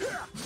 Yeah!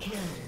Kill.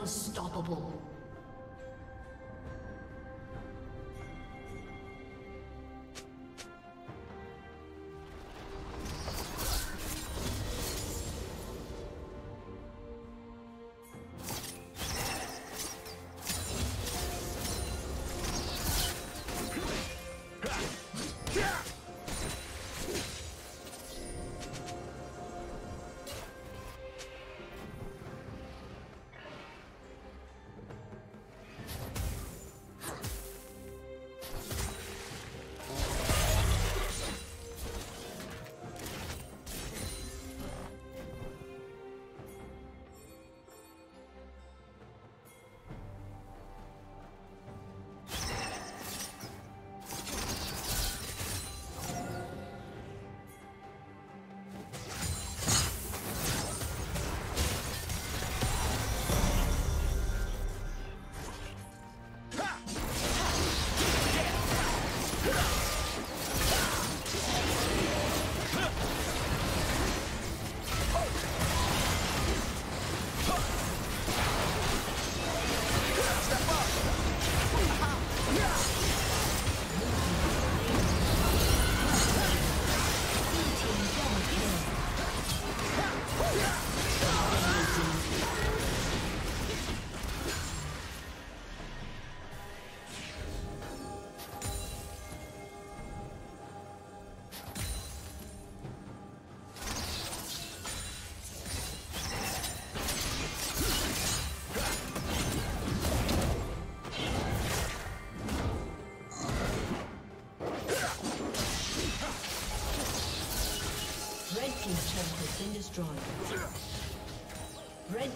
Unstoppable.